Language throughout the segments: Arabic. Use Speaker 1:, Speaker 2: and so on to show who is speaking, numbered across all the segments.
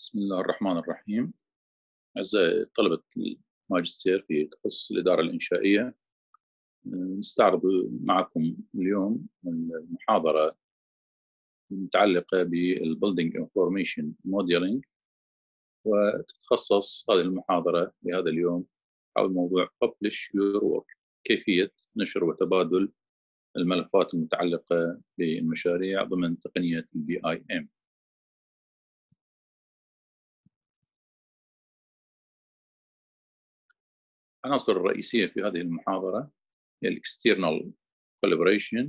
Speaker 1: بسم الله الرحمن الرحيم. أعزائي طلبة الماجستير في تخصص الإدارة الإنشائية نستعرض معكم اليوم المحاضرة المتعلقة بال building information modelling وتتخصص هذه المحاضرة لهذا اليوم حول موضوع Publish Your Work كيفية نشر وتبادل الملفات المتعلقة بالمشاريع ضمن تقنية ال BIM العناصر الرئيسية في هذه المحاضرة هي ال external collaboration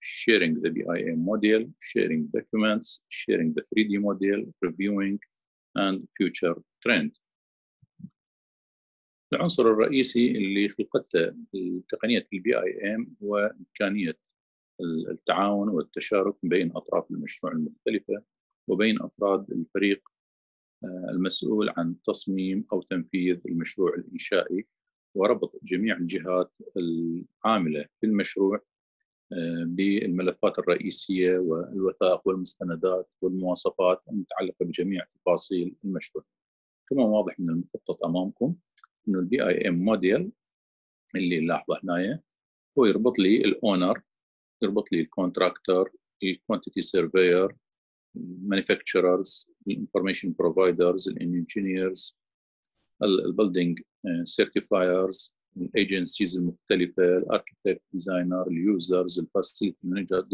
Speaker 1: sharing the BIM model sharing documents sharing the 3D model reviewing and future trend. العنصر الرئيسي اللي خلقته تقنية ال BIM هو إمكانية التعاون والتشارك بين أطراف المشروع المختلفة وبين أفراد الفريق المسؤول عن تصميم أو تنفيذ المشروع الإنشائي وربط جميع الجهات العاملة في المشروع بالملفات الرئيسية والوثائق والمستندات والمواصفات المتعلقة بجميع تفاصيل المشروع. كما واضح من المخطط أمامكم إنه ال BIM model اللي نلاحظه هنا هو يربط لي ال owner يربط لي ال contractor الكوانتيتي سيرفير المانيفاكتشررز الانفورميشن بروفايدرز الانجينيرز البيلدينج سيرتيفايرز الايجنسيز المختلفة ال architect designer ال users ال facility manager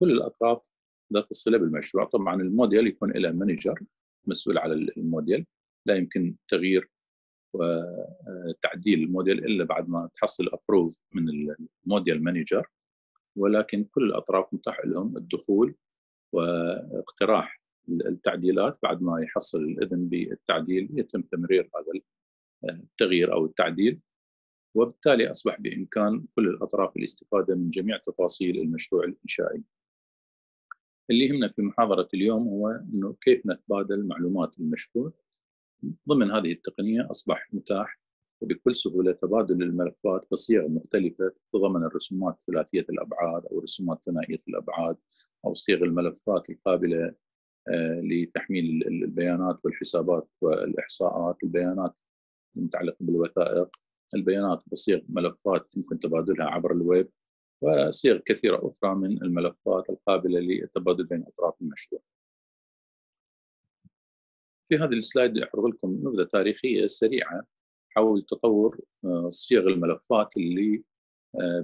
Speaker 1: كل الأطراف ذات الصلة بالمشروع. طبعا الموديل يكون له manager مسؤول على الموديل. لا يمكن تغيير وتعديل الموديل إلا بعد ما تحصل approve من الموديل مانجر ولكن كل الأطراف متاح لهم الدخول واقتراح التعديلات بعد ما يحصل الإذن بالتعديل يتم تمرير هذا التغيير أو التعديل وبالتالي أصبح بإمكان كل الأطراف الاستفادة من جميع تفاصيل المشروع الإنشائي. اللي يهمنا في محاضرة اليوم هو إنه كيف نتبادل معلومات المشروع ضمن هذه التقنية أصبح متاح وبكل سهولة تبادل الملفات بصيغ مختلفة تتضمن الرسومات ثلاثية الأبعاد أو الرسومات ثنائية الأبعاد أو صيغ الملفات القابلة لتحميل البيانات والحسابات والإحصاءات، البيانات المتعلقه بالوثائق، البيانات بصيغ ملفات يمكن تبادلها عبر الويب وصيغ كثيرة أخرى من الملفات القابلة للتبادل بين أطراف المشروع. في هذا ال slide اعرض لكم نبذة تاريخية سريعة حول تطور صيغ الملفات اللي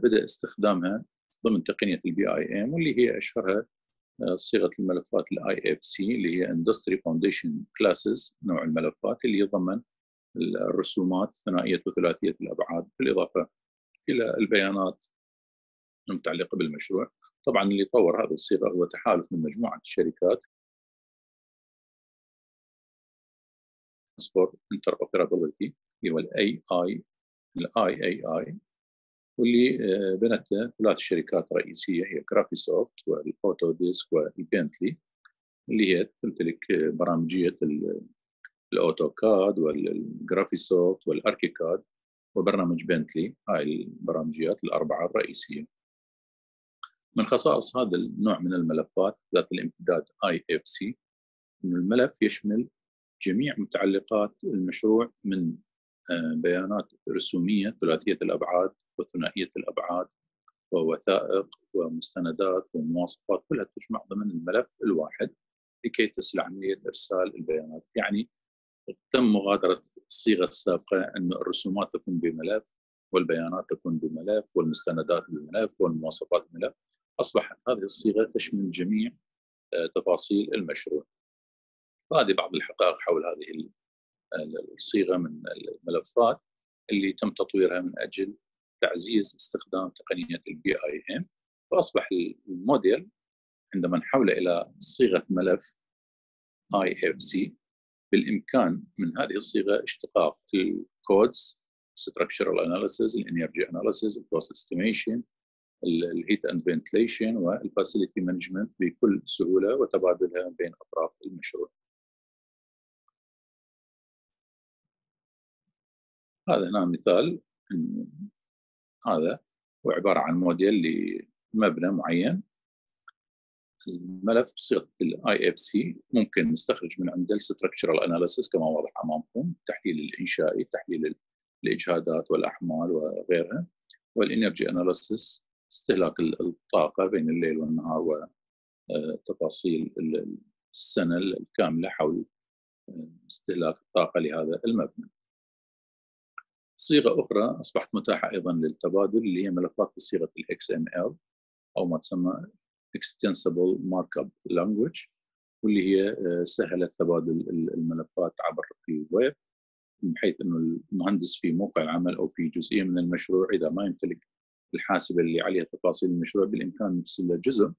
Speaker 1: بدأ استخدامها ضمن تقنية ال BIM واللي هي أشهرها صيغة الملفات ال IFC اللي هي industry foundation classes نوع الملفات اللي يتضمن الرسومات ثنائيه وثلاثية الأبعاد بالإضافة إلى البيانات المتعلقة بالمشروع. طبعا اللي طور هذه الصيغة هو تحالف من مجموعة الشركات. فور اوبرابيلتي اللي هو الاي اي الاي اي اي واللي بنته ثلاث شركات رئيسية هي جرافيسوفت والاوتو ديسك والبنتلي اللي هي تمتلك برامجية الاوتوكاد والجرافيسوفت والاركيكاد وبرنامج بنتلي هاي البرامجيات الأربعة الرئيسية. من خصائص هذا النوع من الملفات ذات الامتداد اي اف سي إنه الملف يشمل جميع متعلقات المشروع من بيانات رسومية ثلاثية الأبعاد وثنائية الأبعاد ووثائق ومستندات ومواصفات كلها تجمع ضمن الملف الواحد لكي تسهل عمليه إرسال البيانات، يعني تم مغادرة الصيغة السابقة إن الرسومات تكون بملف والبيانات تكون بملف والمستندات بملف والمواصفات بملف، أصبحت هذه الصيغة تشمل جميع تفاصيل المشروع. وهذه بعض الحقائق حول هذه الصيغة من الملفات اللي تم تطويرها من أجل تعزيز استخدام تقنيه ال BIM فأصبح الموديل عندما نحوله إلى صيغة ملف IFC بالإمكان من هذه الصيغة اشتقاق ال codes structural analysis ال energy analysis ال cost estimation ال heat and ventilation وال facility management بكل سهولة وتبادلها بين أطراف المشروع. هذا هنا مثال هذا هو عبارة عن موديل لمبنى معين. الملف بصيغه FC ممكن نستخرج من عنده ال structural analysis كما واضح أمامكم. التحليل الإنشائي تحليل الإجهادات والأحمال وغيرها. وال energy analysis استهلاك الطاقة بين الليل والنهار وتفاصيل السنة الكاملة حول استهلاك الطاقة لهذا المبنى. صيغة أخرى أصبحت متاحة أيضا للتبادل اللي هي ملفات بصيغة ال XML أو ما تسمى extensible markup language واللي هي آه، سهلت تبادل الملفات عبر الويب من حيث إنه المهندس في موقع العمل أو في جزئية من المشروع إذا ما يمتلك الحاسبة اللي عليها تفاصيل المشروع بالإمكان يرسل له جزء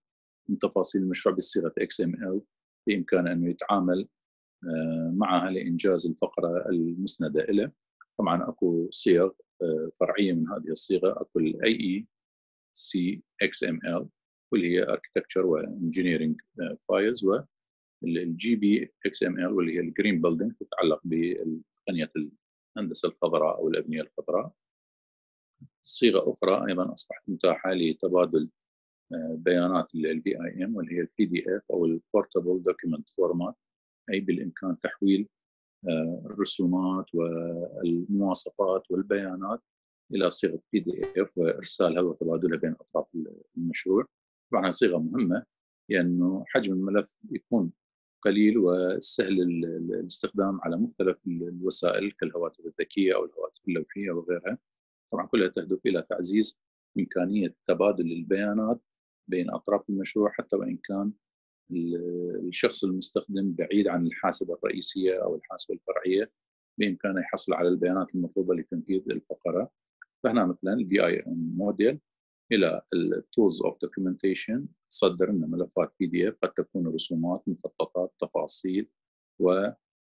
Speaker 1: من تفاصيل المشروع بصيغة ال بامكانه انه يتعامل آه، معها لإنجاز الفقرة المسندة له طبعا أكو صيغ آه، فرعية من هذه الصيغة أكو ال IFC XML واللي هي architecture و engineering files وال gbXML واللي هي ال green building تتعلق بتقنيه الهندسة الخضراء أو الأبنية الخضراء. صيغة أخرى أيضا أصبحت متاحة لتبادل آه، بيانات ال BIM واللي هي ال PDF أو ال portable document format أي بالإمكان تحويل الرسومات والمواصفات والبيانات إلى صيغة PDF وإرسالها وتبادلها بين أطراف المشروع. طبعا صيغة مهمة لأنه حجم الملف يكون قليل وسهل الاستخدام على مختلف الوسائل كالهواتف الذكية أو الهواتف اللوحية وغيرها. طبعا كلها تهدف إلى تعزيز إمكانية تبادل البيانات بين أطراف المشروع حتى وإن كان الشخص المستخدم بعيد عن الحاسبة الرئيسية أو الحاسبة الفرعية بإمكانه يحصل على البيانات المطلوبة لتنفيذ الفقرة فهنا مثلا ال BIM model إلى ال tools of documentation تصدر لنا ملفات PDF قد تكون رسومات مخططات تفاصيل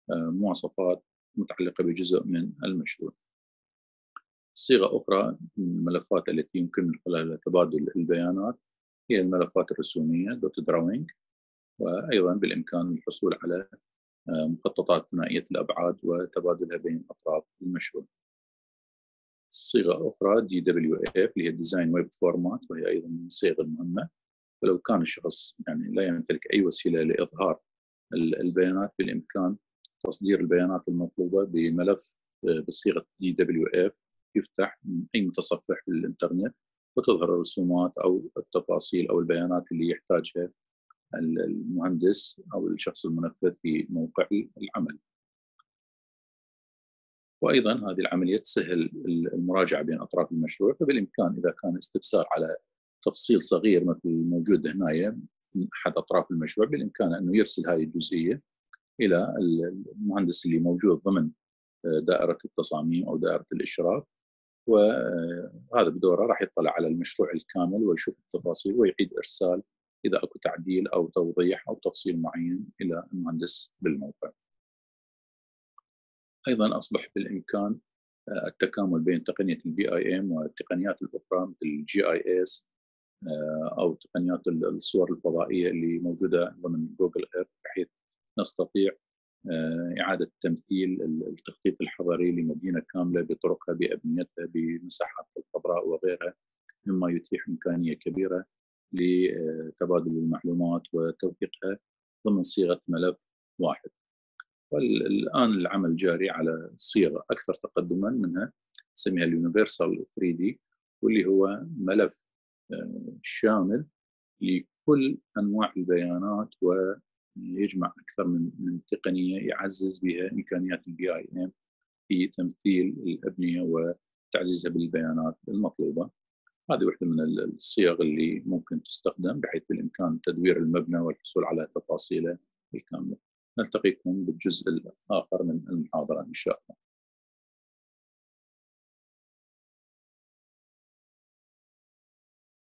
Speaker 1: ومواصفات متعلقة بجزء من المشروع. صيغة أخرى من الملفات التي يمكن من خلالها تبادل البيانات هي الملفات الرسومية dot drawing وأيضا بالإمكان الحصول على مخططات ثنائيه الأبعاد وتبادلها بين اطراف المشروع. صيغة أخرى DWF اللي هي design web format وهي أيضا من الصيغ المهمه فلو كان الشخص يعني لا يمتلك أي وسيلة لإظهار البيانات بالإمكان تصدير البيانات المطلوبة بملف آه، بصيغة DWF يفتح من أي متصفح بالإنترنت وتظهر الرسومات أو التفاصيل أو البيانات اللي يحتاجها المهندس أو الشخص المنفذ في موقع العمل. وأيضا هذه العملية تسهل المراجعة بين أطراف المشروع فبالإمكان إذا كان استفسار على تفصيل صغير مثل الموجود هنا من أحد أطراف المشروع بالإمكان أنه يرسل هذه الجزئية إلى المهندس اللي موجود ضمن آه، دائرة التصاميم أو دائرة الإشراف وهذا بدوره راح يطلع على المشروع الكامل ويشوف التفاصيل ويعيد إرسال إذا أكو تعديل أو توضيح أو تفصيل معين إلى المهندس بالموقع. أيضا أصبح بالإمكان آه، التكامل بين تقنية ال BIM والتقنيات الأخرى مثل ال GIS آه، أو تقنيات الصور الفضائية اللي موجودة ضمن Google Earth بحيث نستطيع آه، إعادة تمثيل التخطيط الحضري لمدينة كاملة بطرقها بأبنيتها بمساحات الخضراء وغيرها مما يتيح إمكانية كبيرة لتبادل المعلومات وتوثيقها ضمن صيغة ملف واحد. والآن العمل جاري على صيغة أكثر تقدما منها نسميها ال universal 3D واللي هو ملف آه، شامل لكل أنواع البيانات ويجمع أكثر من من تقنيه يعزز بها إمكانيات ال BIM في تمثيل الأبنية وتعزيزها بالبيانات المطلوبة. هذه واحدة من الصيغ اللي ممكن تستخدم بحيث بالإمكان تدوير المبنى والحصول على تفاصيله الكامله. نلتقيكم بالجزء الآخر من المحاضرة إن شاء الله